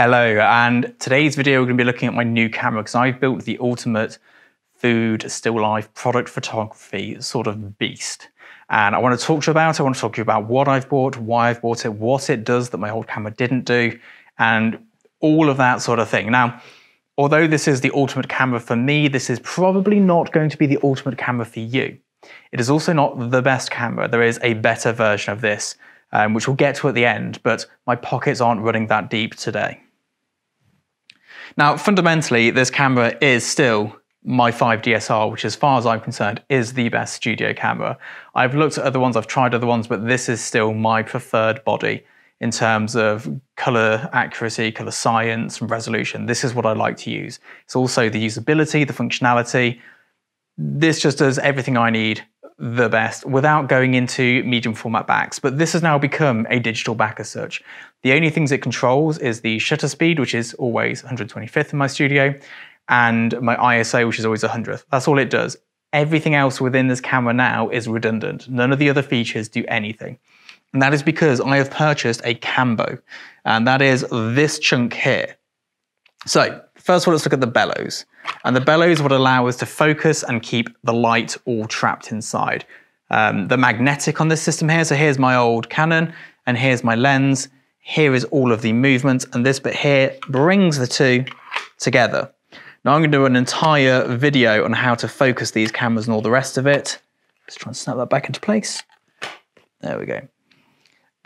Hello, and today's video we're going to be looking at my new camera because I've built the ultimate food still life product photography sort of beast. And I want to talk to you about it. I want to talk to you about what I've bought, why I've bought it, what it does that my old camera didn't do, and all of that sort of thing. Now, although this is the ultimate camera for me, this is probably not going to be the ultimate camera for you. It is also not the best camera. There is a better version of this, um, which we'll get to at the end, but my pockets aren't running that deep today. Now, fundamentally, this camera is still my 5 DSR, which as far as I'm concerned is the best studio camera. I've looked at other ones, I've tried other ones, but this is still my preferred body in terms of color accuracy, color science, and resolution. This is what I like to use. It's also the usability, the functionality. This just does everything I need the best without going into medium format backs. But this has now become a digital back as such. The only things it controls is the shutter speed, which is always 125th in my studio, and my ISO, which is always 100th. That's all it does. Everything else within this camera now is redundant. None of the other features do anything. And that is because I have purchased a Cambo, and that is this chunk here. So, first of all, let's look at the bellows. And the bellows would allow us to focus and keep the light all trapped inside. Um, the magnetic on this system here, so here's my old Canon, and here's my lens. Here is all of the movement, and this bit here brings the two together. Now I'm going to do an entire video on how to focus these cameras and all the rest of it. Let's try and snap that back into place. There we go.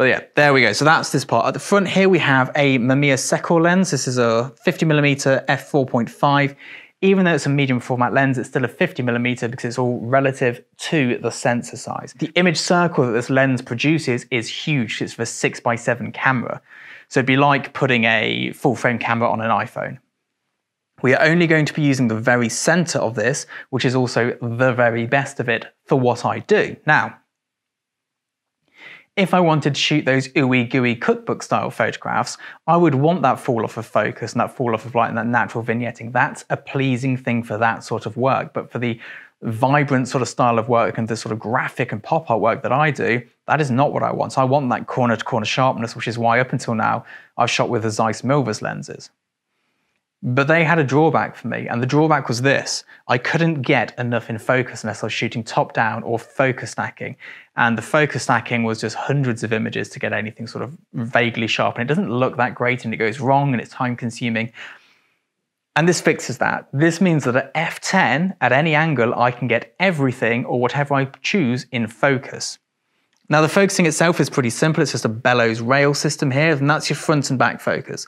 But yeah, there we go. So that's this part. At the front here, we have a Mamiya Sekor lens. This is a 50mm f4.5. Even though it's a medium format lens, it's still a 50mm because it's all relative to the sensor size. The image circle that this lens produces is huge. It's for a 6x7 camera. So it'd be like putting a full frame camera on an iPhone. We are only going to be using the very center of this, which is also the very best of it for what I do. Now, if I wanted to shoot those ooey gooey cookbook style photographs, I would want that fall off of focus and that fall off of light and that natural vignetting. That's a pleasing thing for that sort of work. But for the vibrant sort of style of work and the sort of graphic and pop art work that I do, that is not what I want. So I want that corner to corner sharpness, which is why up until now I've shot with the Zeiss Milvus lenses. But they had a drawback for me, and the drawback was this. I couldn't get enough in focus unless I was shooting top down or focus stacking. And the focus stacking was just hundreds of images to get anything sort of vaguely sharp. And it doesn't look that great and it goes wrong and it's time consuming. And this fixes that. This means that at f10, at any angle, I can get everything or whatever I choose in focus. Now the focusing itself is pretty simple. It's just a bellows rail system here, and that's your front and back focus.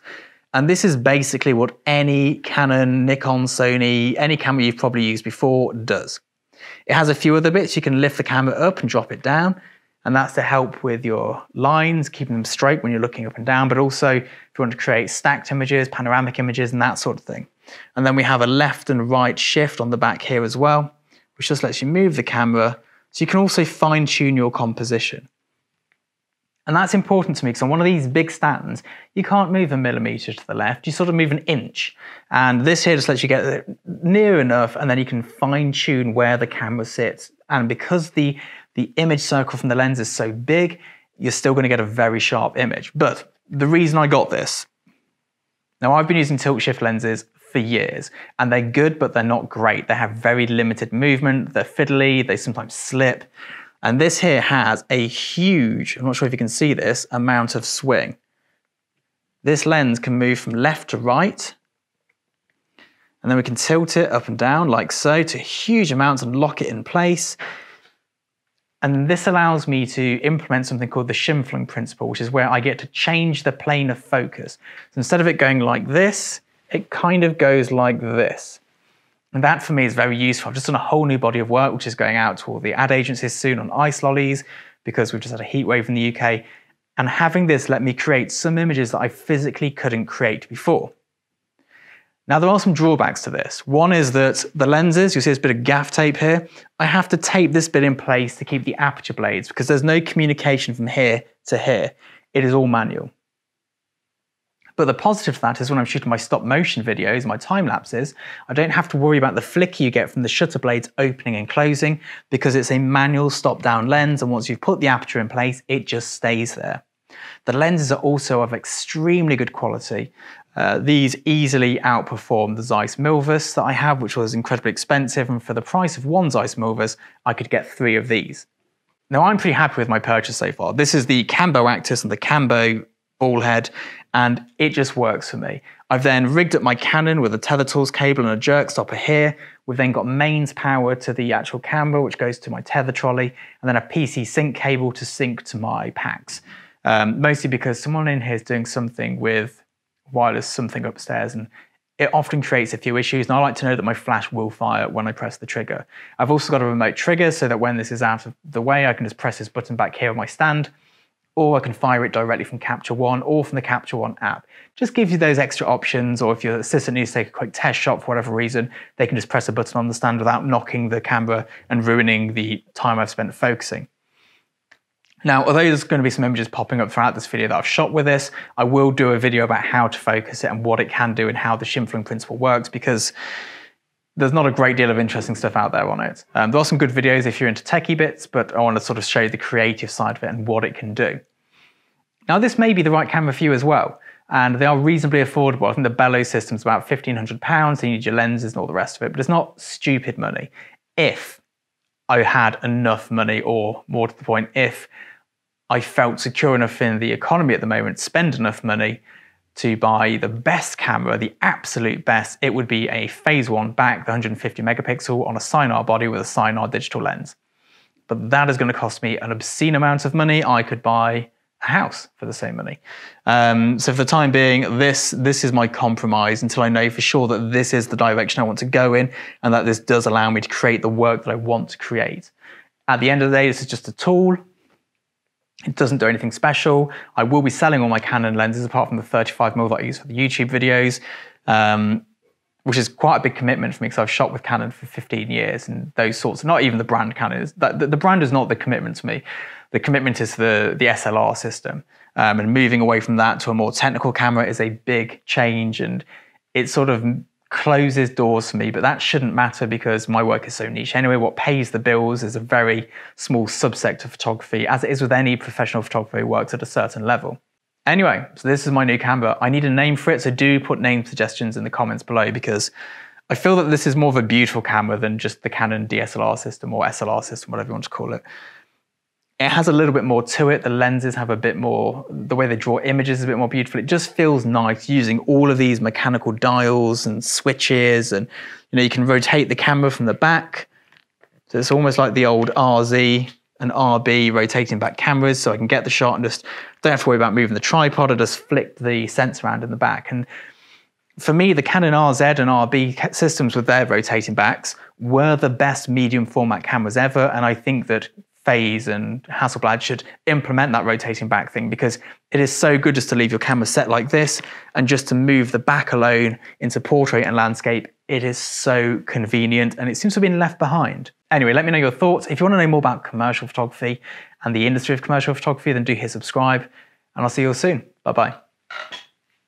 And this is basically what any Canon, Nikon, Sony, any camera you've probably used before does. It has a few other bits. You can lift the camera up and drop it down. And that's to help with your lines, keeping them straight when you're looking up and down, but also if you want to create stacked images, panoramic images, and that sort of thing. And then we have a left and right shift on the back here as well, which just lets you move the camera. So you can also fine tune your composition. And that's important to me because on one of these big stands, you can't move a millimeter to the left, you sort of move an inch. And this here just lets you get uh, near enough and then you can fine tune where the camera sits. And because the, the image circle from the lens is so big, you're still going to get a very sharp image. But the reason I got this, now I've been using tilt shift lenses for years and they're good, but they're not great. They have very limited movement, they're fiddly, they sometimes slip. And this here has a huge, I'm not sure if you can see this, amount of swing. This lens can move from left to right, and then we can tilt it up and down like so to huge amounts and lock it in place. And this allows me to implement something called the Scheimpflug principle, which is where I get to change the plane of focus. So instead of it going like this, it kind of goes like this. And that for me is very useful. I've just done a whole new body of work, which is going out to all the ad agencies soon on ice lollies, because we've just had a heat wave in the UK. And having this let me create some images that I physically couldn't create before. Now, there are some drawbacks to this. One is that the lenses, you see this bit of gaff tape here, I have to tape this bit in place to keep the aperture blades because there's no communication from here to here. It is all manual. But the positive to that is when I'm shooting my stop motion videos, my time lapses, I don't have to worry about the flicker you get from the shutter blades opening and closing because it's a manual stop down lens and once you've put the aperture in place, it just stays there. The lenses are also of extremely good quality. Uh, these easily outperform the Zeiss Milvus that I have, which was incredibly expensive, and for the price of one Zeiss Milvus, I could get three of these. Now I'm pretty happy with my purchase so far. This is the Cambo Actus and the Cambo ball head, and it just works for me. I've then rigged up my Canon with a tether tools cable and a jerk stopper here. We've then got mains power to the actual camera, which goes to my tether trolley, and then a PC sync cable to sync to my packs. Um, mostly because someone in here is doing something with wireless something upstairs, and it often creates a few issues. And I like to know that my flash will fire when I press the trigger. I've also got a remote trigger so that when this is out of the way, I can just press this button back here on my stand or I can fire it directly from Capture One or from the Capture One app. Just gives you those extra options, or if your assistant needs to take a quick test shot for whatever reason, they can just press a button on the stand without knocking the camera and ruining the time I've spent focusing. Now, although there's going to be some images popping up throughout this video that I've shot with this, I will do a video about how to focus it and what it can do and how the Scheimpflug principle works because there's not a great deal of interesting stuff out there on it. Um, there are some good videos if you're into techie bits, but I want to sort of show you the creative side of it and what it can do. Now, this may be the right camera for you as well, and they are reasonably affordable. I think the bellow system's about £1,500, so you need your lenses and all the rest of it, but it's not stupid money. If I had enough money, or more to the point, if I felt secure enough in the economy at the moment, spend enough money to buy the best camera, the absolute best, it would be a phase one back, the 150 megapixel on a Sinar body with a Sinar digital lens. But that is going to cost me an obscene amount of money. I could buy a house for the same money. Um, so for the time being, this this is my compromise until I know for sure that this is the direction I want to go in, and that this does allow me to create the work that I want to create. At the end of the day, this is just a tool. It doesn't do anything special. I will be selling all my Canon lenses apart from the 35mm that I use for the YouTube videos, um, which is quite a big commitment for me because I've shot with Canon for 15 years and those sorts, not even the brand Canon. the, the brand is not the commitment to me. The commitment is the, the SLR system. Um, and moving away from that to a more technical camera is a big change and it sort of closes doors for me, but that shouldn't matter because my work is so niche. Anyway, what pays the bills is a very small subsect of photography, as it is with any professional photographer who works at a certain level. Anyway, so this is my new camera. I need a name for it, so do put name suggestions in the comments below because I feel that this is more of a beautiful camera than just the Canon DSLR system or SLR system, whatever you want to call it it has a little bit more to it. The lenses have a bit more, the way they draw images is a bit more beautiful. It just feels nice using all of these mechanical dials and switches and, you know, you can rotate the camera from the back. So it's almost like the old RZ and RB rotating back cameras so I can get the shot and just don't have to worry about moving the tripod. I just flick the sensor around in the back. And for me, the Canon RZ and RB systems with their rotating backs were the best medium format cameras ever. And I think that Phase and Hasselblad should implement that rotating back thing because it is so good just to leave your camera set like this and just to move the back alone into portrait and landscape. It is so convenient and it seems to have been left behind. Anyway, let me know your thoughts. If you want to know more about commercial photography and the industry of commercial photography, then do hit subscribe and I'll see you all soon. Bye bye.